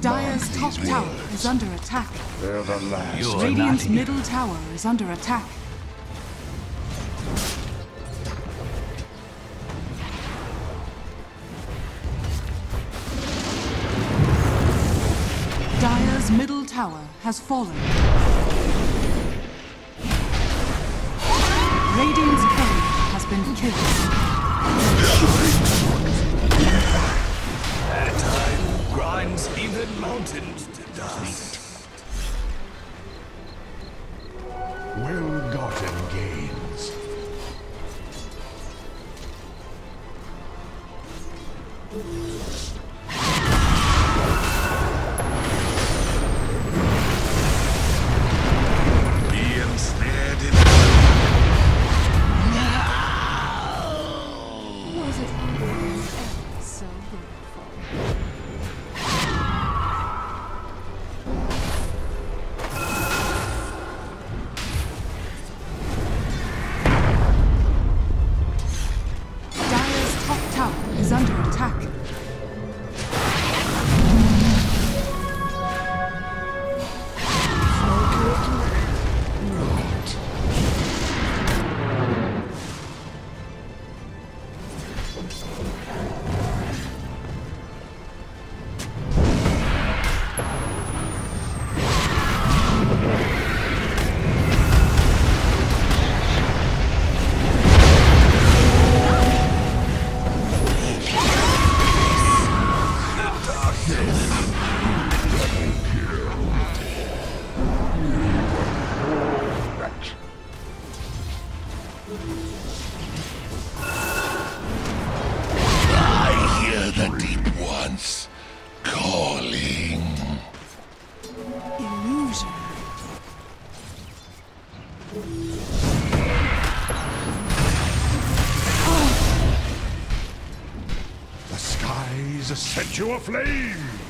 Dire's top tower is under attack. They're the last. You're Radiant's middle tower is under attack. Dire's middle tower has fallen. Radiant's courier been killed. That time grinds even mountains to dust. The skies set you aflame. Radiant's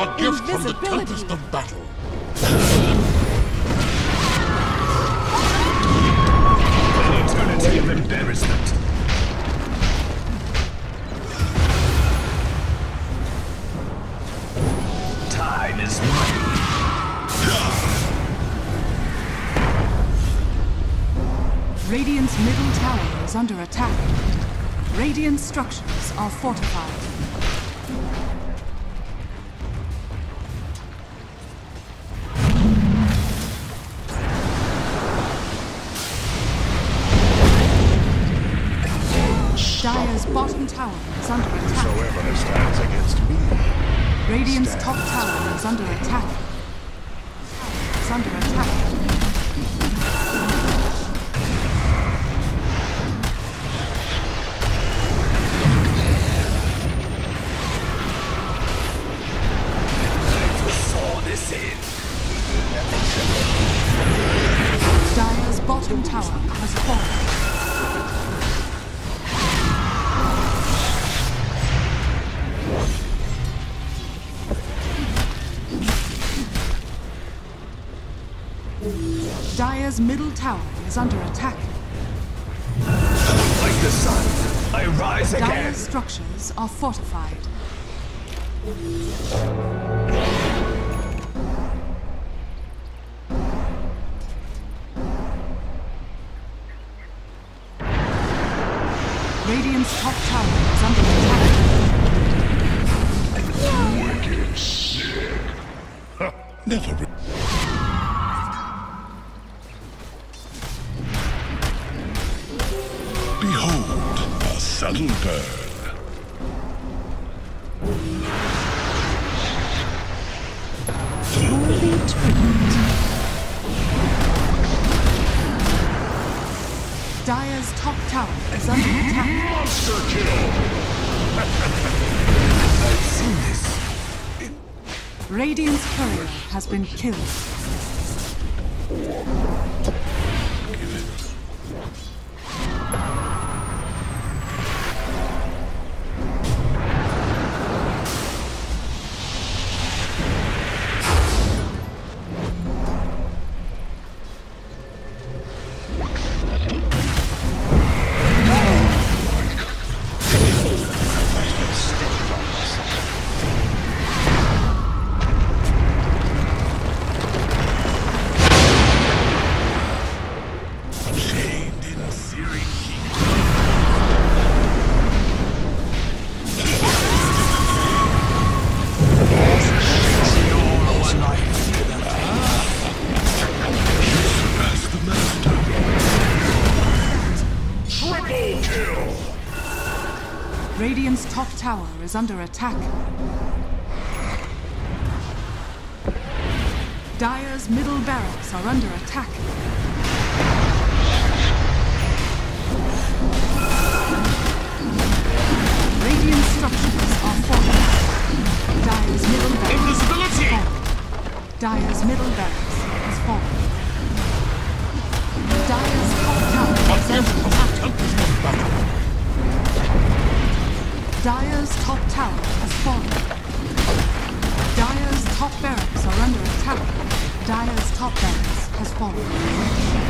A gift from the Invisibility. tempest of battle. an eternity of embarrassment. Time is money. Radiant's middle tower is under attack. Radiant structures are fortified. Dire's bottom tower is under attack. Whoever stands against me. Radiant's top tower is under attack. Is under attack. Dire's middle tower is under attack. Like the sun, I rise again. Dire's structures are fortified. Radiant's top tower is under attack. Never. Re- Behold, subtle bird. Trained. Dire's top tower is under attack. Monster kill! I've seen this. Radiant's courier has been killed. Radiant's top tower is under attack. Dire's middle barracks are under attack. Radiant structures are falling. Dire's middle barracks Invisibility! fallen. Middle barracks top barracks has fallen.